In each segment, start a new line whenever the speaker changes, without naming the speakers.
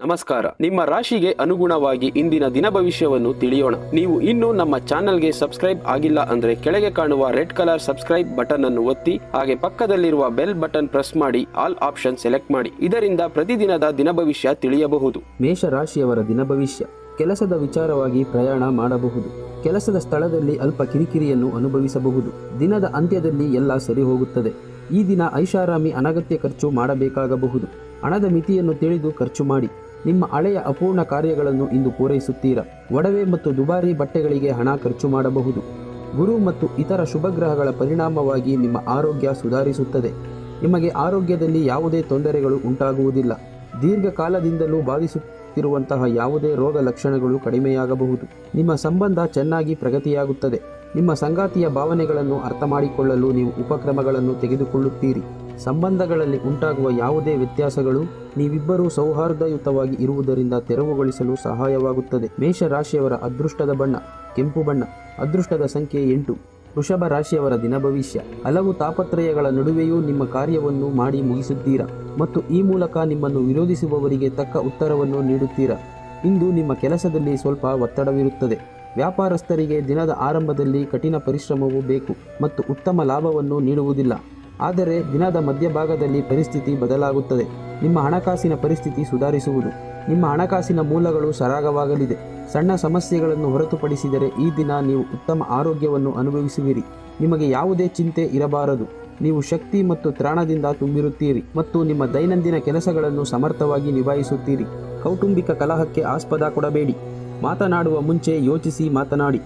ನಮಸ್ಕಾರ. ನಿಮ್ಮ ರಾಶಿಗೆ ಅನುಗುಣವಾಗಿ ಇಂದಿನ ದಿನ ಭವಿಷ್ಯವನ್ನು ತಿಳಿಯೋಣ. ನೀವು ಇನ್ನೂ ನಮ್ಮ ಚಾನೆಲ್ಗೆ ಸಬ್ಸ್ಕ್ರೈಬ್ ಆಗಿಲ್ಲ ಅಂದ್ರೆ ಕೆಳಗೆ ಕಾಣುವ ರೆಡ್ ಕಲರ್ ಸಬ್ಸ್ಕ್ರೈಬ್ ಬಟನ್ ಅನ್ನು ಒತ್ತಿ, ಹಾಗೆ ಪಕ್ಕದಲ್ಲಿರುವ ಬೆಲ್ ಬಟನ್ ಪ್ರೆಸ್ ಮಾಡಿ, ಆಲ್ ಆಪ್ಷನ್ ಸೆಲೆಕ್ಟ್ ಮಾಡಿ. ಇದರಿಂದ ಪ್ರತಿದಿನದ ದಿನ ಭವಿಷ್ಯ ತಿಳಿಯಬಹುದು.
ಮೇಷ ರಾಶಿಯವರ ದಿನ ಭವಿಷ್ಯ. ಕೆಲಸದ ವಿಚಾರವಾಗಿ ಪ್ರಯಾಣ ಮಾಡಬಹುದು. ಕೆಲಸದ ಸ್ಥಳದಲ್ಲಿ ಅಲ್ಪ ಕಿರಿಕಿರಿಯನ್ನು ಅನುಭವಿಸಬಹುದು. ದಿನದ ಅಂತ್ಯದಲ್ಲಿ ಎಲ್ಲ ಸರಿ ಹೋಗುತ್ತದೆ. ಈ ದಿನ ಐಷಾರಾಮಿ ಅನಗತ್ಯ ಖರ್ಚು ಮಾಡಬೇಕಾಗಬಹುದು. ಹಣದ ಮಿತಿಯನ್ನು ತಿಳಿದು ಖರ್ಚು ಮಾಡಿ. ನಿಮ್ಮ ಹಳೆಯ ಅಪೂರ್ಣ ಕಾರ್ಯಗಳನ್ನು ಇಂದು ಪೂರೈಸುತ್ತೀರಾ? ಒಡವೆ ಮತ್ತು ದುಬಾರಿ ಬಟ್ಟೆಗಳಿಗೆ ಹಣ ಖರ್ಚು ಮಾಡಬಹುದು. ಗುರು ಮತ್ತು ಇತರ ಶುಭಗ್ರಹಗಳ ಪರಿಣಾಮವಾಗಿ ನಿಮ್ಮ ಆರೋಗ್ಯ ಸುಧಾರಿಸುತ್ತದೆ. ನಿಮಗೆ ಆರೋಗ್ಯದಲ್ಲಿ ಯಾವುದೇ ತೊಂದರೆಗಳು ಉಂಟಾಗುವುದಿಲ್ಲ. ದೀರ್ಘಕಾಲದಿಂದಲೂ ಬಾಧಿಸುತ್ತಿರುವಂತಹ ಯಾವುದೇ ರೋಗ ಲಕ್ಷಣಗಳು ಕಡಿಮೆಯಾಗಬಹುದು. ನಿಮ್ಮ ಸಂಬಂಧ ಚೆನ್ನಾಗಿ ಪ್ರಗತಿಯಾಗುತ್ತದೆ. ನಿಮ್ಮ ಸಂಗಾತಿಯ ಭಾವನೆಗಳನ್ನು ಅರ್ಥ ಮಾಡಿಕೊಳ್ಳಲು ನೀವು ಉಪಕ್ರಮಗಳನ್ನು ತೆಗೆದುಕೊಳ್ಳುತ್ತೀರಿ. ಸಂಬಂಧಗಳಲ್ಲಿ ಉಂಟಾಗುವ ಯಾವುದೇ ವ್ಯತ್ಯಾಸಗಳು ನೀವಿಬ್ಬರೂ ಸೌಹಾರ್ದಯುತವಾಗಿ ಇರುವುದರಿಂದ ತೆರವುಗೊಳಿಸಲು ಸಹಾಯವಾಗುತ್ತದೆ. ಮೇಷರಾಶಿಯವರ ಅದೃಷ್ಟದ ಬಣ್ಣ, ಕೆಂಪು ಬಣ್ಣ, ಅದೃಷ್ಟದ ಸಂಖ್ಯೆ ಎಂಟು. ವೃಷಭ ರಾಶಿಯವರ ದಿನ ಭವಿಷ್ಯ. ಹಲವು ತಾಪತ್ರಯಗಳ ನಡುವೆಯೂ ನಿಮ್ಮ ಕಾರ್ಯವನ್ನು ಮಾಡಿ ಮುಗಿಸುತ್ತೀರಾ? ಮತ್ತು ಈ ಮೂಲಕ ನಿಮ್ಮನ್ನು ವಿರೋಧಿಸುವವರಿಗೆ ತಕ್ಕ ಉತ್ತರವನ್ನು ನೀಡುತ್ತೀರಾ? ಇಂದು ನಿಮ್ಮ ಕೆಲಸದಲ್ಲಿ ಸ್ವಲ್ಪ ಒತ್ತಡವಿರುತ್ತದೆ. ವ್ಯಾಪಾರಸ್ಥರಿಗೆ ದಿನದ ಆರಂಭದಲ್ಲಿ ಕಠಿಣ ಪರಿಶ್ರಮವು ಬೇಕು ಮತ್ತು ಉತ್ತಮ ಲಾಭವನ್ನು ನೀಡುವುದಿಲ್ಲ. ಆದರೆ ದಿನದ ಮಧ್ಯಭಾಗದಲ್ಲಿ ಪರಿಸ್ಥಿತಿ ಬದಲಾಗುತ್ತದೆ. ನಿಮ್ಮ ಹಣಕಾಸಿನ ಪರಿಸ್ಥಿತಿ ಸುಧಾರಿಸುವುದು. ನಿಮ್ಮ ಹಣಕಾಸಿನ ಮೂಲಗಳು ಸರಾಗವಾಗಲಿದೆ. ಸಣ್ಣ ಸಮಸ್ಯೆಗಳನ್ನು ಹೊರತುಪಡಿಸಿದರೆ ಈ ದಿನ ನೀವು ಉತ್ತಮ ಆರೋಗ್ಯವನ್ನು ಅನುಭವಿಸುವಿರಿ. ನಿಮಗೆ ಯಾವುದೇ ಚಿಂತೆ ಇರಬಾರದು. ನೀವು ಶಕ್ತಿ ಮತ್ತು ತ್ರಾಣದಿಂದ ತುಂಬಿರುತ್ತೀರಿ ಮತ್ತು ನಿಮ್ಮ ದೈನಂದಿನ ಕೆಲಸಗಳನ್ನು ಸಮರ್ಥವಾಗಿ ನಿಭಾಯಿಸುತ್ತೀರಿ. ಕೌಟುಂಬಿಕ ಕಲಹಕ್ಕೆ ಆಸ್ಪದ ಕೊಡಬೇಡಿ. ಮಾತನಾಡುವ ಮುಂಚೆ ಯೋಚಿಸಿ ಮಾತನಾಡಿ.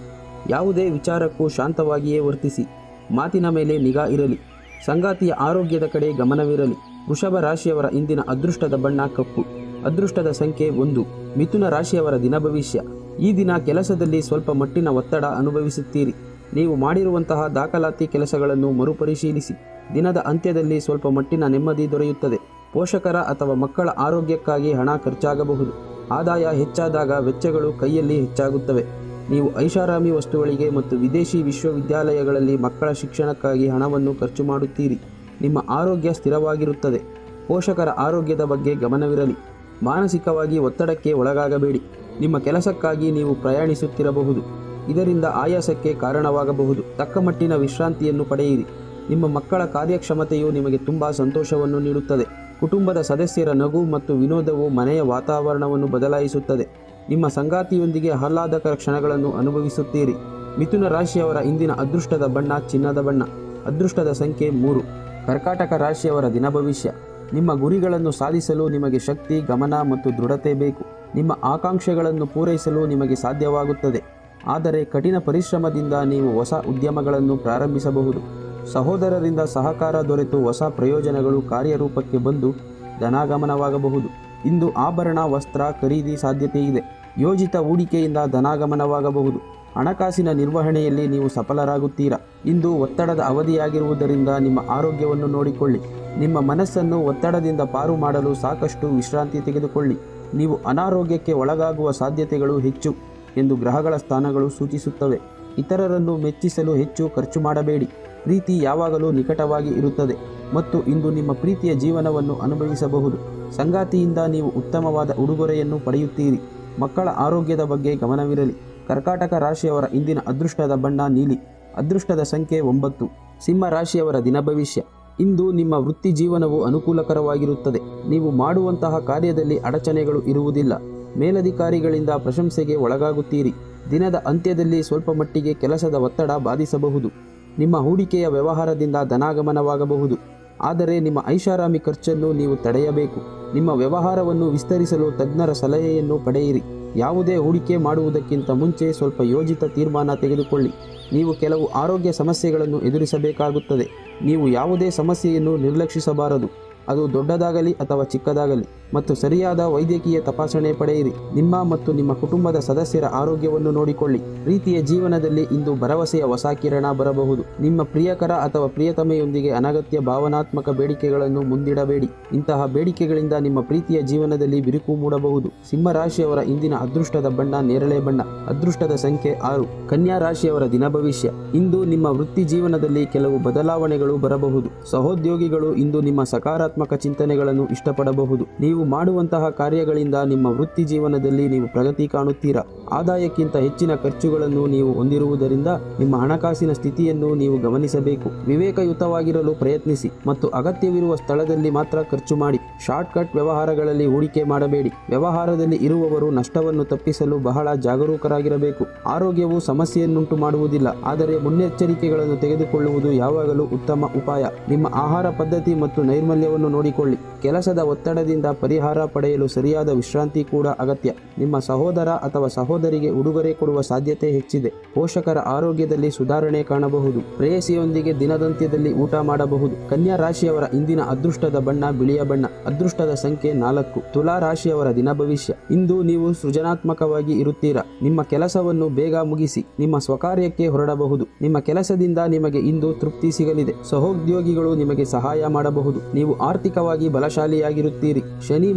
ಯಾವುದೇ ವಿಚಾರಕ್ಕೂ ಶಾಂತವಾಗಿಯೇ ವರ್ತಿಸಿ. ಮಾತಿನ ಮೇಲೆ ನಿಗಾ ಇರಲಿ. ಸಂಗಾತಿಯ ಆರೋಗ್ಯದ ಕಡೆ ಗಮನವಿರಲಿ. ವೃಷಭ ರಾಶಿಯವರ ಇಂದಿನ ಅದೃಷ್ಟದ ಬಣ್ಣ ಕಪ್ಪು. ಅದೃಷ್ಟದ ಸಂಖ್ಯೆ ಒಂದು. ಮಿಥುನ ರಾಶಿಯವರ ದಿನ ಭವಿಷ್ಯ. ಈ ದಿನ ಕೆಲಸದಲ್ಲಿ ಸ್ವಲ್ಪ ಮಟ್ಟಿನ ಒತ್ತಡ ಅನುಭವಿಸುತ್ತೀರಿ. ನೀವು ಮಾಡಿರುವಂತಹ ದಾಖಲಾತಿ ಕೆಲಸಗಳನ್ನು ಮರುಪರಿಶೀಲಿಸಿ. ದಿನದ ಅಂತ್ಯದಲ್ಲಿ ಸ್ವಲ್ಪ ಮಟ್ಟಿನ ನೆಮ್ಮದಿ ದೊರೆಯುತ್ತದೆ. ಪೋಷಕರ ಅಥವಾ ಮಕ್ಕಳ ಆರೋಗ್ಯಕ್ಕಾಗಿ ಹಣ ಖರ್ಚಾಗಬಹುದು. ಆದಾಯ ಹೆಚ್ಚಾದಾಗ ವೆಚ್ಚಗಳು ಕೈಯಲ್ಲಿ ಹೆಚ್ಚಾಗುತ್ತವೆ. ನೀವು ಐಷಾರಾಮಿ ವಸ್ತುಗಳಿಗೆ ಮತ್ತು ವಿದೇಶಿ ವಿಶ್ವವಿದ್ಯಾಲಯಗಳಲ್ಲಿ ಮಕ್ಕಳ ಶಿಕ್ಷಣಕ್ಕಾಗಿ ಹಣವನ್ನು ಖರ್ಚು ಮಾಡುತ್ತೀರಿ. ನಿಮ್ಮ ಆರೋಗ್ಯ ಸ್ಥಿರವಾಗಿರುತ್ತದೆ. ಪೋಷಕರ ಆರೋಗ್ಯದ ಬಗ್ಗೆ ಗಮನವಿರಲಿ. ಮಾನಸಿಕವಾಗಿ ಒತ್ತಡಕ್ಕೆ ಒಳಗಾಗಬೇಡಿ. ನಿಮ್ಮ ಕೆಲಸಕ್ಕಾಗಿ ನೀವು ಪ್ರಯಾಣಿಸುತ್ತಿರಬಹುದು. ಇದರಿಂದ ಆಯಾಸಕ್ಕೆ ಕಾರಣವಾಗಬಹುದು. ತಕ್ಕಮಟ್ಟಿನ ವಿಶ್ರಾಂತಿಯನ್ನು ಪಡೆಯಿರಿ. ನಿಮ್ಮ ಮಕ್ಕಳ ಕಾರ್ಯಕ್ಷಮತೆಯು ನಿಮಗೆ ತುಂಬ ಸಂತೋಷವನ್ನು ನೀಡುತ್ತದೆ. ಕುಟುಂಬದ ಸದಸ್ಯರ ನಗು ಮತ್ತು ವಿನೋದವು ಮನೆಯ ವಾತಾವರಣವನ್ನು ಬದಲಾಯಿಸುತ್ತದೆ. ನಿಮ್ಮ ಸಂಗಾತಿಯೊಂದಿಗೆ ಆಹ್ಲಾದಕರ ಕ್ಷಣಗಳನ್ನು ಅನುಭವಿಸುತ್ತೀರಿ. ಮಿಥುನ ರಾಶಿಯವರ ಇಂದಿನ ಅದೃಷ್ಟದ ಬಣ್ಣ ಚಿನ್ನದ ಬಣ್ಣ. ಅದೃಷ್ಟದ ಸಂಖ್ಯೆ ಮೂರು. ಕರ್ಕಾಟಕ ರಾಶಿಯವರ ದಿನ ಭವಿಷ್ಯ. ನಿಮ್ಮ ಗುರಿಗಳನ್ನು ಸಾಧಿಸಲು ನಿಮಗೆ ಶಕ್ತಿ, ಗಮನ ಮತ್ತು ದೃಢತೆ ಬೇಕು. ನಿಮ್ಮ ಆಕಾಂಕ್ಷೆಗಳನ್ನು ಪೂರೈಸಲು ನಿಮಗೆ ಸಾಧ್ಯವಾಗುತ್ತದೆ. ಆದರೆ ಕಠಿಣ ಪರಿಶ್ರಮದಿಂದ ನೀವು ಹೊಸ ಉದ್ಯಮಗಳನ್ನು ಪ್ರಾರಂಭಿಸಬಹುದು. ಸಹೋದರರಿಂದ ಸಹಕಾರ ದೊರೆತು ಹೊಸ ಪ್ರಯೋಜನಗಳು ಕಾರ್ಯರೂಪಕ್ಕೆ ಬಂದು ಧನಾಗಮನವಾಗಬಹುದು. ಇಂದು ಆಭರಣ, ವಸ್ತ್ರ ಖರೀದಿ ಸಾಧ್ಯತೆ ಇದೆ ಯೋಜಿತ ಹೂಡಿಕೆಯಿಂದ ಧನಾಗಮನವಾಗಬಹುದು. ಹಣಕಾಸಿನ ನಿರ್ವಹಣೆಯಲ್ಲಿ ನೀವು ಸಫಲರಾಗುತ್ತೀರಾ? ಇಂದು ಒತ್ತಡದ ಅವಧಿಯಾಗಿರುವುದರಿಂದ ನಿಮ್ಮ ಆರೋಗ್ಯವನ್ನು ನೋಡಿಕೊಳ್ಳಿ. ನಿಮ್ಮ ಮನಸ್ಸನ್ನು ಒತ್ತಡದಿಂದ ಪಾರು ಮಾಡಲು ಸಾಕಷ್ಟು ವಿಶ್ರಾಂತಿ ತೆಗೆದುಕೊಳ್ಳಿ. ನೀವು ಅನಾರೋಗ್ಯಕ್ಕೆ ಒಳಗಾಗುವ ಸಾಧ್ಯತೆಗಳು ಹೆಚ್ಚು ಎಂದು ಗ್ರಹಗಳ ಸ್ಥಾನಗಳು ಸೂಚಿಸುತ್ತವೆ. ಇತರರನ್ನು ಮೆಚ್ಚಿಸಲು ಹೆಚ್ಚು ಖರ್ಚು ಮಾಡಬೇಡಿ. ಪ್ರೀತಿ ಯಾವಾಗಲೂ ನಿಕಟವಾಗಿ ಇರುತ್ತದೆ ಮತ್ತು ಇಂದು ನಿಮ್ಮ ಪ್ರೀತಿಯ ಜೀವನವನ್ನು ಅನುಭವಿಸಬಹುದು. ಸಂಗಾತಿಯಿಂದ ನೀವು ಉತ್ತಮವಾದ ಉಡುಗೊರೆಯನ್ನು ಪಡೆಯುತ್ತೀರಿ. ಮಕ್ಕಳ ಆರೋಗ್ಯದ ಬಗ್ಗೆ ಗಮನವಿರಲಿ. ಕರ್ಕಾಟಕ ರಾಶಿಯವರ ಇಂದಿನ ಅದೃಷ್ಟದ ಬಣ್ಣ ನೀಲಿ. ಅದೃಷ್ಟದ ಸಂಖ್ಯೆ ಒಂಬತ್ತು. ಸಿಂಹ ರಾಶಿಯವರ ದಿನ ಭವಿಷ್ಯ. ಇಂದು ನಿಮ್ಮ ವೃತ್ತಿ ಜೀವನವು ಅನುಕೂಲಕರವಾಗಿರುತ್ತದೆ. ನೀವು ಮಾಡುವಂತಹ ಕಾರ್ಯದಲ್ಲಿ ಅಡಚಣೆಗಳು ಇರುವುದಿಲ್ಲ. ಮೇಲಧಿಕಾರಿಗಳಿಂದ ಪ್ರಶಂಸೆಗೆ ಒಳಗಾಗುತ್ತೀರಿ. ದಿನದ ಅಂತ್ಯದಲ್ಲಿ ಸ್ವಲ್ಪ ಮಟ್ಟಿಗೆ ಕೆಲಸದ ಒತ್ತಡ ಬಾಧಿಸಬಹುದು. ನಿಮ್ಮ ಹೂಡಿಕೆಯ ವ್ಯವಹಾರದಿಂದ ಧನಾಗಮನವಾಗಬಹುದು. ಆದರೆ ನಿಮ್ಮ ಐಷಾರಾಮಿ ಖರ್ಚನ್ನು ನೀವು ತಡೆಯಬೇಕು. ನಿಮ್ಮ ವ್ಯವಹಾರವನ್ನು ವಿಸ್ತರಿಸಲು ತಜ್ಞರ ಸಲಹೆಯನ್ನು ಪಡೆಯಿರಿ. ಯಾವುದೇ ಹೂಡಿಕೆ ಮಾಡುವುದಕ್ಕಿಂತ ಮುಂಚೆ ಸ್ವಲ್ಪ ಯೋಜಿತ ತೀರ್ಮಾನ ತೆಗೆದುಕೊಳ್ಳಿ. ನೀವು ಕೆಲವು ಆರೋಗ್ಯ ಸಮಸ್ಯೆಗಳನ್ನು ಎದುರಿಸಬೇಕಾಗುತ್ತದೆ. ನೀವು ಯಾವುದೇ ಸಮಸ್ಯೆಯನ್ನು ನಿರ್ಲಕ್ಷಿಸಬಾರದು. ಅದು ದೊಡ್ಡದಾಗಲಿ ಅಥವಾ ಚಿಕ್ಕದಾಗಲಿ. ಮತ್ತು ಸರಿಯಾದ ವೈದ್ಯಕೀಯ ತಪಾಸಣೆ ಪಡೆಯಿರಿ. ನಿಮ್ಮ ಮತ್ತು ನಿಮ್ಮ ಕುಟುಂಬದ ಸದಸ್ಯರ ಆರೋಗ್ಯವನ್ನು ನೋಡಿಕೊಳ್ಳಿ. ಪ್ರೀತಿಯ ಜೀವನದಲ್ಲಿ ಇಂದು ಭರವಸೆಯ ಹೊಸ ಕಿರಣ ಬರಬಹುದು. ನಿಮ್ಮ ಪ್ರಿಯಕರ ಅಥವಾ ಪ್ರಿಯತಮೆಯೊಂದಿಗೆ ಅನಗತ್ಯ ಭಾವನಾತ್ಮಕ ಬೇಡಿಕೆಗಳನ್ನು ಮುಂದಿಡಬೇಡಿ. ಇಂತಹ ಬೇಡಿಕೆಗಳಿಂದ ನಿಮ್ಮ ಪ್ರೀತಿಯ ಜೀವನದಲ್ಲಿ ಬಿರುಕು ಮೂಡಬಹುದು. ಸಿಂಹರಾಶಿಯವರ ಇಂದಿನ ಅದೃಷ್ಟದ ಬಣ್ಣ ನೇರಳೆ ಬಣ್ಣ. ಅದೃಷ್ಟದ ಸಂಖ್ಯೆ ಆರು. ಕನ್ಯಾ ರಾಶಿಯವರ ದಿನ ಭವಿಷ್ಯ. ಇಂದು ನಿಮ್ಮ ವೃತ್ತಿ ಜೀವನದಲ್ಲಿ ಕೆಲವು ಬದಲಾವಣೆಗಳು ಬರಬಹುದು. ಸಹೋದ್ಯೋಗಿಗಳು ಇಂದು ನಿಮ್ಮ ಸಕಾರಾತ್ಮಕ ಚಿಂತನೆಗಳನ್ನು ಇಷ್ಟಪಡಬಹುದು. ನೀವು ನೀವು ಮಾಡುವಂತಹ ಕಾರ್ಯಗಳಿಂದ ನಿಮ್ಮ ವೃತ್ತಿ ಜೀವನದಲ್ಲಿ ನೀವು ಪ್ರಗತಿ ಕಾಣುತ್ತೀರಾ? ಆದಾಯಕ್ಕಿಂತ ಹೆಚ್ಚಿನ ಖರ್ಚುಗಳನ್ನು ನೀವು ಹೊಂದಿರುವುದರಿಂದ ನಿಮ್ಮ ಹಣಕಾಸಿನ ಸ್ಥಿತಿಯನ್ನು ನೀವು ಗಮನಿಸಬೇಕು. ವಿವೇಕಯುತವಾಗಿರಲು ಪ್ರಯತ್ನಿಸಿ ಮತ್ತು ಅಗತ್ಯವಿರುವ ಸ್ಥಳದಲ್ಲಿ ಮಾತ್ರ ಖರ್ಚು ಮಾಡಿ. ಶಾರ್ಟ್ಕಟ್ ವ್ಯವಹಾರಗಳಲ್ಲಿ ಹೂಡಿಕೆ ಮಾಡಬೇಡಿ. ವ್ಯವಹಾರದಲ್ಲಿ ಇರುವವರು ನಷ್ಟವನ್ನು ತಪ್ಪಿಸಲು ಬಹಳ ಜಾಗರೂಕರಾಗಿರಬೇಕು. ಆರೋಗ್ಯವು ಸಮಸ್ಯೆಯನ್ನುಂಟು ಮಾಡುವುದಿಲ್ಲ. ಆದರೆ ಮುನ್ನೆಚ್ಚರಿಕೆಗಳನ್ನು ತೆಗೆದುಕೊಳ್ಳುವುದು ಯಾವಾಗಲೂ ಉತ್ತಮ ಉಪಾಯ. ನಿಮ್ಮ ಆಹಾರ ಪದ್ಧತಿ ಮತ್ತು ನೈರ್ಮಲ್ಯವನ್ನು ನೋಡಿಕೊಳ್ಳಿ. ಕೆಲಸದ ಒತ್ತಡದಿಂದ ಪರಿಹಾರ ಪಡೆಯಲು ಸರಿಯಾದ ವಿಶ್ರಾಂತಿ ಕೂಡ ಅಗತ್ಯ. ನಿಮ್ಮ ಸಹೋದರ ಅಥವಾ ಸಹೋದರಿಗೆ ಉಡುಗೊರೆ ಕೊಡುವ ಸಾಧ್ಯತೆ ಹೆಚ್ಚಿದೆ. ಪೋಷಕರ ಆರೋಗ್ಯದಲ್ಲಿ ಸುಧಾರಣೆ ಕಾಣಬಹುದು. ಪ್ರೇಯಸಿಯೊಂದಿಗೆ ದಿನದಂತ್ಯದಲ್ಲಿ ಊಟ ಮಾಡಬಹುದು. ಕನ್ಯಾ ರಾಶಿಯವರ ಇಂದಿನ ಅದೃಷ್ಟದ ಬಣ್ಣ ಬಿಳಿಯ ಬಣ್ಣ, ಅದೃಷ್ಟದ ಸಂಖ್ಯೆ ನಾಲ್ಕು. ತುಲಾ ರಾಶಿಯವರ ದಿನ ಭವಿಷ್ಯ. ಇಂದು ನೀವು ಸೃಜನಾತ್ಮಕವಾಗಿ ಇರುತ್ತೀರಾ? ನಿಮ್ಮ ಕೆಲಸವನ್ನು ಬೇಗ ಮುಗಿಸಿ, ನಿಮ್ಮ ಸ್ವಕಾರ್ಯಕ್ಕೆ ಹೊರಡಬಹುದು. ನಿಮ್ಮ ಕೆಲಸದಿಂದ ನಿಮಗೆ ಇಂದು ತೃಪ್ತಿ ಸಿಗಲಿದೆ. ಸಹೋದ್ಯೋಗಿಗಳು ನಿಮಗೆ ಸಹಾಯ ಮಾಡಬಹುದು. ನೀವು ಆರ್ಥಿಕವಾಗಿ ಬಲಶಾಲಿಯಾಗಿರುತ್ತೀರಿ.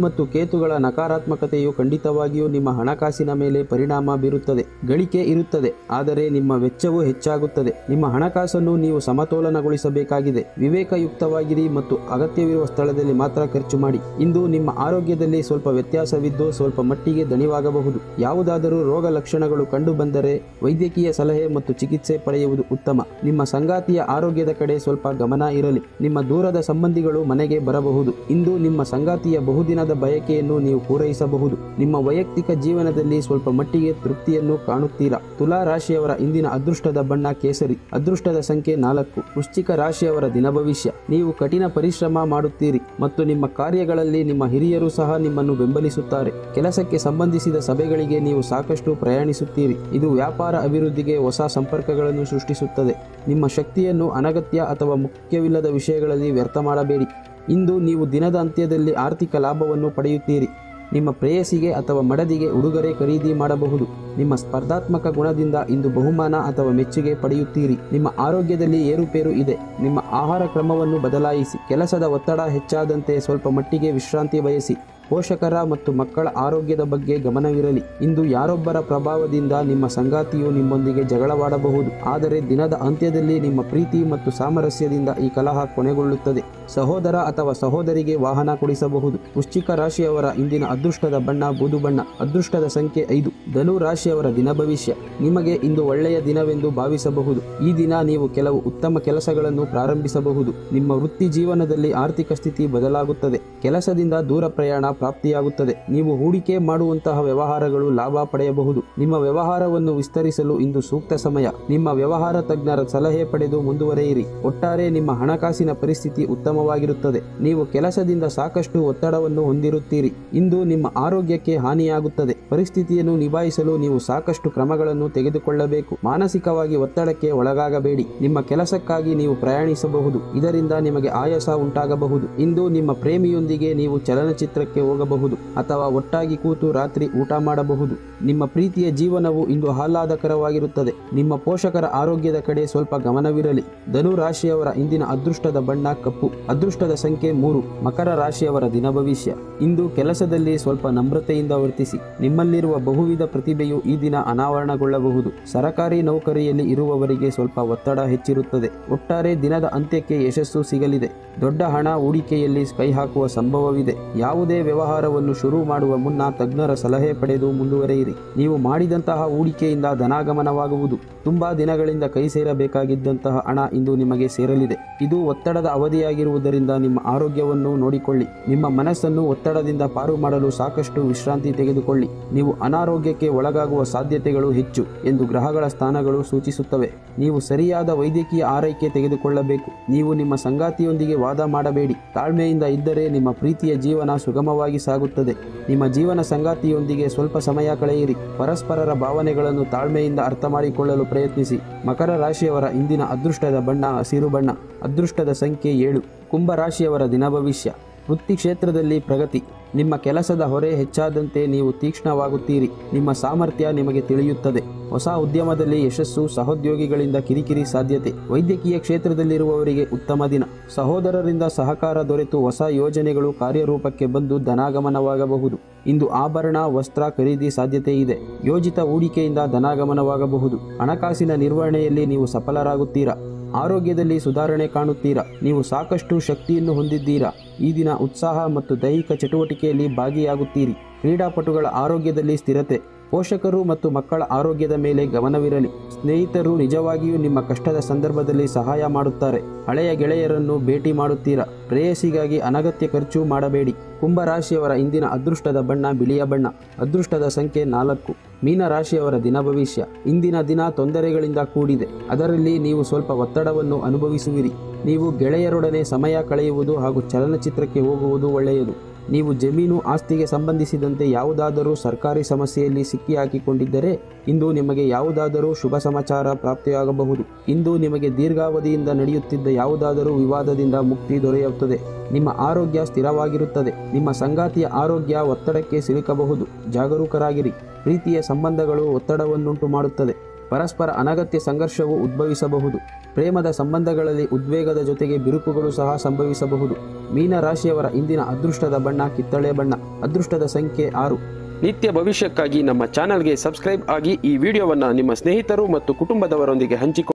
ಮತ್ತು ಕೇತುಗಳ ನಕಾರಾತ್ಮಕತೆಯು ಖಂಡಿತವಾಗಿಯೂ ನಿಮ್ಮ ಹಣಕಾಸಿನ ಮೇಲೆ ಪರಿಣಾಮ ಬೀರುತ್ತದೆ. ಗಳಿಕೆ ಇರುತ್ತದೆ, ಆದರೆ ನಿಮ್ಮ ವೆಚ್ಚವು ಹೆಚ್ಚಾಗುತ್ತದೆ. ನಿಮ್ಮ ಹಣಕಾಸನ್ನು ನೀವು ಸಮತೋಲನಗೊಳಿಸಬೇಕಾಗಿದೆ. ವಿವೇಕಯುಕ್ತವಾಗಿರಿ ಮತ್ತು ಅಗತ್ಯವಿರುವ ಸ್ಥಳದಲ್ಲಿ ಮಾತ್ರ ಖರ್ಚು ಮಾಡಿ. ಇಂದು ನಿಮ್ಮ ಆರೋಗ್ಯದಲ್ಲಿ ಸ್ವಲ್ಪ ವ್ಯತ್ಯಾಸವಿದ್ದು ಸ್ವಲ್ಪ ಮಟ್ಟಿಗೆ ದಣಿವಾಗಬಹುದು. ಯಾವುದಾದರೂ ರೋಗ ಲಕ್ಷಣಗಳು ಕಂಡುಬಂದರೆ ವೈದ್ಯಕೀಯ ಸಲಹೆ ಮತ್ತು ಚಿಕಿತ್ಸೆ ಪಡೆಯುವುದು ಉತ್ತಮ. ನಿಮ್ಮ ಸಂಗಾತಿಯ ಆರೋಗ್ಯದ ಕಡೆ ಸ್ವಲ್ಪ ಗಮನ ಇರಲಿ. ನಿಮ್ಮ ದೂರದ ಸಂಬಂಧಿಗಳು ಮನೆಗೆ ಬರಬಹುದು. ಇಂದು ನಿಮ್ಮ ಸಂಗಾತಿಯ ಬಹುದಿನದ ಬಯಕೆಯನ್ನು ನೀವು ಪೂರೈಸಬಹುದು. ನಿಮ್ಮ ವೈಯಕ್ತಿಕ ಜೀವನದಲ್ಲಿ ಸ್ವಲ್ಪ ಮಟ್ಟಿಗೆ ತೃಪ್ತಿಯನ್ನು ಕಾಣುತ್ತೀರಾ? ತುಲಾ ರಾಶಿಯವರ ಇಂದಿನ ಅದೃಷ್ಟದ ಬಣ್ಣ ಕೇಸರಿ. ಅದೃಷ್ಟದ ಸಂಖ್ಯೆ ನಾಲ್ಕು. ವೃಶ್ಚಿಕ ರಾಶಿಯವರ ದಿನ ಭವಿಷ್ಯ. ನೀವು ಕಠಿಣ ಪರಿಶ್ರಮ ಮಾಡುತ್ತೀರಿ ಮತ್ತು ನಿಮ್ಮ ಕಾರ್ಯಗಳಲ್ಲಿ ನಿಮ್ಮ ಹಿರಿಯರು ಸಹ ನಿಮ್ಮನ್ನು ಬೆಂಬಲಿಸುತ್ತಾರೆ. ಕೆಲಸಕ್ಕೆ ಸಂಬಂಧಿಸಿದ ಸಭೆಗಳಿಗೆ ನೀವು ಸಾಕಷ್ಟು ಪ್ರಯಾಣಿಸುತ್ತೀರಿ. ಇದು ವ್ಯಾಪಾರ ಅಭಿವೃದ್ಧಿಗೆ ಹೊಸ ಸಂಪರ್ಕಗಳನ್ನು ಸೃಷ್ಟಿಸುತ್ತದೆ. ನಿಮ್ಮ ಶಕ್ತಿಯನ್ನು ಅನಗತ್ಯ ಅಥವಾ ಮುಖ್ಯವಿಲ್ಲದ ವಿಷಯಗಳಲ್ಲಿ ವ್ಯರ್ಥ ಮಾಡಬೇಡಿ. ಇಂದು ನೀವು ದಿನದ ಅಂತ್ಯದಲ್ಲಿ ಆರ್ಥಿಕ ಲಾಭವನ್ನು ಪಡೆಯುತ್ತೀರಿ. ನಿಮ್ಮ ಪ್ರೇಯಸಿಗೆ ಅಥವಾ ಮಡದಿಗೆ ಉಡುಗೊರೆ ಖರೀದಿ ಮಾಡಬಹುದು. ನಿಮ್ಮ ಸ್ಪರ್ಧಾತ್ಮಕ ಗುಣದಿಂದ ಇಂದು ಬಹುಮಾನ ಅಥವಾ ಮೆಚ್ಚುಗೆ ಪಡೆಯುತ್ತೀರಿ. ನಿಮ್ಮ ಆರೋಗ್ಯದಲ್ಲಿ ಏರುಪೇರು ಇದೆ. ನಿಮ್ಮ ಆಹಾರ ಕ್ರಮವನ್ನು ಬದಲಾಯಿಸಿ. ಕೆಲಸದ ಒತ್ತಡ ಹೆಚ್ಚಾದಂತೆ ಸ್ವಲ್ಪ ಮಟ್ಟಿಗೆ ವಿಶ್ರಾಂತಿ ಬಯಸಿ. ಪೋಷಕರ ಮತ್ತು ಮಕ್ಕಳ ಆರೋಗ್ಯದ ಬಗ್ಗೆ ಗಮನವಿರಲಿ. ಇಂದು ಯಾರೊಬ್ಬರ ಪ್ರಭಾವದಿಂದ ನಿಮ್ಮ ಸಂಗಾತಿಯು ನಿಮ್ಮೊಂದಿಗೆ ಜಗಳವಾಡಬಹುದು. ಆದರೆ ದಿನದ ಅಂತ್ಯದಲ್ಲಿ ನಿಮ್ಮ ಪ್ರೀತಿ ಮತ್ತು ಸಾಮರಸ್ಯದಿಂದ ಈ ಕಲಹ ಕೊನೆಗೊಳ್ಳುತ್ತದೆ. ಸಹೋದರ ಅಥವಾ ಸಹೋದರಿಗೆ ವಾಹನ ಕೊಡಿಸಬಹುದು. ವೃಶ್ಚಿಕ ರಾಶಿಯವರ ಇಂದಿನ ಅದೃಷ್ಟದ ಬಣ್ಣ ಬೂದು ಬಣ್ಣ. ಅದೃಷ್ಟದ ಸಂಖ್ಯೆ ಐದು. ಧನು ರಾಶಿಯವರ ದಿನ ಭವಿಷ್ಯ. ನಿಮಗೆ ಇಂದು ಒಳ್ಳೆಯ ದಿನವೆಂದು ಭಾವಿಸಬಹುದು. ಈ ದಿನ ನೀವು ಕೆಲವು ಉತ್ತಮ ಕೆಲಸಗಳನ್ನು ಪ್ರಾರಂಭಿಸಬಹುದು. ನಿಮ್ಮ ವೃತ್ತಿ ಜೀವನದಲ್ಲಿ ಆರ್ಥಿಕ ಸ್ಥಿತಿ ಬದಲಾಗುತ್ತದೆ. ಕೆಲಸದಿಂದ ದೂರ ಪ್ರಯಾಣ ಪ್ರಾಪ್ತಿಯಾಗುತ್ತದೆ. ನೀವು ಹೂಡಿಕೆ ಮಾಡುವಂತಹ ವ್ಯವಹಾರಗಳು ಲಾಭ ಪಡೆಯಬಹುದು. ನಿಮ್ಮ ವ್ಯವಹಾರವನ್ನು ವಿಸ್ತರಿಸಲು ಇಂದು ಸೂಕ್ತ ಸಮಯ. ನಿಮ್ಮ ವ್ಯವಹಾರ ತಜ್ಞರ ಸಲಹೆ ಪಡೆದು ಮುಂದುವರೆಯಿರಿ. ಒಟ್ಟಾರೆ ನಿಮ್ಮ ಹಣಕಾಸಿನ ಪರಿಸ್ಥಿತಿ ಉತ್ತಮವಾಗಿರುತ್ತದೆ. ನೀವು ಕೆಲಸದಿಂದ ಸಾಕಷ್ಟು ಒತ್ತಡವನ್ನು ಹೊಂದಿರುತ್ತೀರಿ. ಇಂದು ನಿಮ್ಮ ಆರೋಗ್ಯಕ್ಕೆ ಹಾನಿಯಾಗುತ್ತದೆ. ಪರಿಸ್ಥಿತಿಯನ್ನು ನಿಭಾಯಿಸಲು ನೀವು ಸಾಕಷ್ಟು ಕ್ರಮಗಳನ್ನು ತೆಗೆದುಕೊಳ್ಳಬೇಕು. ಮಾನಸಿಕವಾಗಿ ಒತ್ತಡಕ್ಕೆ ಒಳಗಾಗಬೇಡಿ. ನಿಮ್ಮ ಕೆಲಸಕ್ಕಾಗಿ ನೀವು ಪ್ರಯಾಣಿಸಬಹುದು. ಇದರಿಂದ ನಿಮಗೆ ಆಯಾಸ ಉಂಟಾಗಬಹುದು. ಇಂದು ನಿಮ್ಮ ಪ್ರೇಮಿಯೊಂದಿಗೆ ನೀವು ಚಲನಚಿತ್ರಕ್ಕೆ ಹೋಗಬಹುದು ಅಥವಾ ಒಟ್ಟಾಗಿ ಕೂತು ರಾತ್ರಿ ಊಟ ಮಾಡಬಹುದು. ನಿಮ್ಮ ಪ್ರೀತಿಯ ಜೀವನವು ಇಂದು ಆಹ್ಲಾದಕರವಾಗಿರುತ್ತದೆ. ನಿಮ್ಮ ಪೋಷಕರ ಆರೋಗ್ಯದ ಕಡೆ ಸ್ವಲ್ಪ ಗಮನವಿರಲಿ. ಧನು ರಾಶಿಯವರ ಇಂದಿನ ಅದೃಷ್ಟದ ಬಣ್ಣ ಕಪ್ಪು. ಅದೃಷ್ಟದ ಸಂಖ್ಯೆ ಮೂರು. ಮಕರ ರಾಶಿಯವರ ದಿನ ಭವಿಷ್ಯ. ಇಂದು ಕೆಲಸದಲ್ಲಿ ಸ್ವಲ್ಪ ನಮ್ರತೆಯಿಂದ ವರ್ತಿಸಿ. ನಿಮ್ಮಲ್ಲಿರುವ ಬಹುವಿಧ ಪ್ರತಿಭೆಯು ಈ ದಿನ ಅನಾವರಣಗೊಳ್ಳಬಹುದು. ಸರಕಾರಿ ನೌಕರಿಯಲ್ಲಿ ಇರುವವರಿಗೆ ಸ್ವಲ್ಪ ಒತ್ತಡ ಹೆಚ್ಚಿರುತ್ತದೆ. ಒಟ್ಟಾರೆ ದಿನದ ಅಂತ್ಯಕ್ಕೆ ಯಶಸ್ಸು ಸಿಗಲಿದೆ. ದೊಡ್ಡ ಹಣ ಹೂಡಿಕೆಯಲ್ಲಿ ಕೈ ಹಾಕುವ ಸಂಭವವಿದೆ. ಯಾವುದೇ ವ್ಯವಹಾರವನ್ನು ಶುರು ಮಾಡುವ ಮುನ್ನ ತಜ್ಞರ ಸಲಹೆ ಪಡೆದು ಮುಂದುವರೆಯಿರಿ. ನೀವು ಮಾಡಿದಂತಹ ಹೂಡಿಕೆಯಿಂದ ಧನಾಗಮನವಾಗುವುದು. ತುಂಬಾ ದಿನಗಳಿಂದ ಕೈ ಸೇರಬೇಕಾಗಿದ್ದಂತಹ ಹಣ ಇಂದು ನಿಮಗೆ ಸೇರಲಿದೆ. ಇದು ಒತ್ತಡದ ಅವಧಿಯಾಗಿರುವುದರಿಂದ ನಿಮ್ಮ ಆರೋಗ್ಯವನ್ನು ನೋಡಿಕೊಳ್ಳಿ. ನಿಮ್ಮ ಮನಸ್ಸನ್ನು ಒತ್ತಡದಿಂದ ಪಾರು ಮಾಡಲು ಸಾಕಷ್ಟು ವಿಶ್ರಾಂತಿ ತೆಗೆದುಕೊಳ್ಳಿ. ನೀವು ಅನಾರೋಗ್ಯಕ್ಕೆ ಒಳಗಾಗುವ ಸಾಧ್ಯತೆಗಳು ಹೆಚ್ಚು ಎಂದು ಗ್ರಹಗಳ ಸ್ಥಾನಗಳು ಸೂಚಿಸುತ್ತವೆ. ನೀವು ಸರಿಯಾದ ವೈದ್ಯಕೀಯ ಆರೈಕೆ ತೆಗೆದುಕೊಳ್ಳಬೇಕು. ನೀವು ನಿಮ್ಮ ಸಂಗಾತಿಯೊಂದಿಗೆ ವಾದ ಮಾಡಬೇಡಿ. ತಾಳ್ಮೆಯಿಂದ ಇದ್ದರೆ ನಿಮ್ಮ ಪ್ರೀತಿಯ ಜೀವನ ಸುಗಮವಾಗಿ ಸಾಗುತ್ತದೆ. ನಿಮ್ಮ ಜೀವನ ಸಂಗಾತಿಯೊಂದಿಗೆ ಸ್ವಲ್ಪ ಸಮಯ ಕಳೆಯಿರಿ. ಪರಸ್ಪರರ ಭಾವನೆಗಳನ್ನು ತಾಳ್ಮೆಯಿಂದ ಅರ್ಥ ಮಾಡಿಕೊಳ್ಳಲು ಪ್ರಯತ್ನಿಸಿ. ಮಕರ ರಾಶಿಯವರ ಇಂದಿನ ಅದೃಷ್ಟದ ಬಣ್ಣ ಹಸಿರು ಬಣ್ಣ ಅದೃಷ್ಟದ ಸಂಖ್ಯೆ ಏಳು. ಕುಂಭ ರಾಶಿಯವರ ದಿನ ಭವಿಷ್ಯ. ವೃತ್ತಿ ಕ್ಷೇತ್ರದಲ್ಲಿ ಪ್ರಗತಿ. ನಿಮ್ಮ ಕೆಲಸದ ಹೊರೆ ಹೆಚ್ಚಾದಂತೆ ನೀವು ತೀಕ್ಷ್ಣವಾಗುತ್ತೀರಿ. ನಿಮ್ಮ ಸಾಮರ್ಥ್ಯ ನಿಮಗೆ ತಿಳಿಯುತ್ತದೆ. ಹೊಸ ಉದ್ಯಮದಲ್ಲಿ ಯಶಸ್ಸು ಸಹೋದ್ಯೋಗಿಗಳಿಂದ ಕಿರಿಕಿರಿ ಸಾಧ್ಯತೆ. ವೈದ್ಯಕೀಯ ಕ್ಷೇತ್ರದಲ್ಲಿರುವವರಿಗೆ ಉತ್ತಮ ದಿನ. ಸಹೋದರರಿಂದ ಸಹಕಾರ ದೊರೆತು ಹೊಸ ಯೋಜನೆಗಳು ಕಾರ್ಯರೂಪಕ್ಕೆ ಬಂದು ಧನಾಗಮನವಾಗಬಹುದು. ಇಂದು ಆಭರಣ, ವಸ್ತ್ರ ಖರೀದಿ ಸಾಧ್ಯತೆ ಇದೆ. ಯೋಜಿತ ಹೂಡಿಕೆಯಿಂದ ಧನಾಗಮನವಾಗಬಹುದು. ಹಣಕಾಸಿನ ನಿರ್ವಹಣೆಯಲ್ಲಿ ನೀವು ಸಫಲರಾಗುತ್ತೀರಾ? ಆರೋಗ್ಯದಲ್ಲಿ ಸುಧಾರಣೆ ಕಾಣುತ್ತೀರಾ? ನೀವು ಸಾಕಷ್ಟು ಶಕ್ತಿಯನ್ನು ಹೊಂದಿದ್ದೀರಾ? ಈ ದಿನ ಉತ್ಸಾಹ ಮತ್ತು ದೈಹಿಕ ಚಟುವಟಿಕೆಯಲ್ಲಿ ಭಾಗಿಯಾಗುತ್ತೀರಿ. ಕ್ರೀಡಾಪಟುಗಳ ಆರೋಗ್ಯದಲ್ಲಿ ಸ್ಥಿರತೆ ಪೋಷಕರು ಮತ್ತು ಮಕ್ಕಳ ಆರೋಗ್ಯದ ಮೇಲೆ ಗಮನವಿರಲಿ. ಸ್ನೇಹಿತರು ನಿಜವಾಗಿಯೂ ನಿಮ್ಮ ಕಷ್ಟದ ಸಂದರ್ಭದಲ್ಲಿ ಸಹಾಯ ಮಾಡುತ್ತಾರೆ. ಹಳೆಯ ಗೆಳೆಯರನ್ನು ಭೇಟಿ ಮಾಡುತ್ತೀರಾ? ಪ್ರೇಯಸಿಗಾಗಿ ಅನಗತ್ಯ ಖರ್ಚು ಮಾಡಬೇಡಿ. ಕುಂಭರಾಶಿಯವರ ಇಂದಿನ ಅದೃಷ್ಟದ ಬಣ್ಣ ಬಿಳಿಯ ಬಣ್ಣ. ಅದೃಷ್ಟದ ಸಂಖ್ಯೆ ನಾಲ್ಕು. ಮೀನರಾಶಿಯವರ ದಿನ ಭವಿಷ್ಯ. ಇಂದಿನ ದಿನ ತೊಂದರೆಗಳಿಂದ ಕೂಡಿದೆ. ಅದರಲ್ಲಿ ನೀವು ಸ್ವಲ್ಪ ಒತ್ತಡವನ್ನು ಅನುಭವಿಸುವಿರಿ. ನೀವು ಗೆಳೆಯರೊಡನೆ ಸಮಯ ಕಳೆಯುವುದು ಹಾಗೂ ಚಲನಚಿತ್ರಕ್ಕೆ ಹೋಗುವುದು ಒಳ್ಳೆಯದು. ನೀವು ಜಮೀನು ಆಸ್ತಿಗೆ ಸಂಬಂಧಿಸಿದಂತೆ ಯಾವುದಾದರೂ ಸರ್ಕಾರಿ ಸಮಸ್ಯೆಯಲ್ಲಿ ಸಿಕ್ಕಿಹಾಕಿಕೊಂಡಿದ್ದರೆ ಇಂದು ನಿಮಗೆ ಯಾವುದಾದರೂ ಶುಭ ಸಮಾಚಾರ ಪ್ರಾಪ್ತಿಯಾಗಬಹುದು. ಇಂದು ನಿಮಗೆ ದೀರ್ಘಾವಧಿಯಿಂದ ನಡೆಯುತ್ತಿದ್ದ ಯಾವುದಾದರೂ ವಿವಾದದಿಂದ ಮುಕ್ತಿ ದೊರೆಯುತ್ತದೆ. ನಿಮ್ಮ ಆರೋಗ್ಯ ಸ್ಥಿರವಾಗಿರುತ್ತದೆ. ನಿಮ್ಮ ಸಂಗಾತಿಯ ಆರೋಗ್ಯ ಒತ್ತಡಕ್ಕೆ ಸಿಲುಕಬಹುದು. ಜಾಗರೂಕರಾಗಿರಿ. ಪ್ರೀತಿಯ ಸಂಬಂಧಗಳು ಒತ್ತಡವನ್ನುಂಟು ಮಾಡುತ್ತದೆ ಪರಸ್ಪರ ಅನಗತ್ಯ ಸಂಘರ್ಷವು ಉದ್ಭವಿಸಬಹುದು. ಪ್ರೇಮದ ಸಂಬಂಧಗಳಲ್ಲಿ ಉದ್ವೇಗದ ಜೊತೆಗೆ ಬಿರುಕುಗಳು ಸಹ ಸಂಭವಿಸಬಹುದು. ಮೀನ ರಾಶಿಯವರ ಇಂದಿನ ಅದೃಷ್ಟದ ಬಣ್ಣ ಕಿತ್ತಳೆ ಬಣ್ಣ, ಅದೃಷ್ಟದ ಸಂಖ್ಯೆ ಆರು.
ನಿತ್ಯ ಭವಿಷ್ಯಕ್ಕಾಗಿ ನಮ್ಮ ಚಾನಲ್ಗೆ ಸಬ್ಸ್ಕ್ರೈಬ್ ಆಗಿ ಈ ವಿಡಿಯೋವನ್ನು ನಿಮ್ಮ ಸ್ನೇಹಿತರು ಮತ್ತು ಕುಟುಂಬದವರೊಂದಿಗೆ ಹಂಚಿಕೊಳ್ಳಿ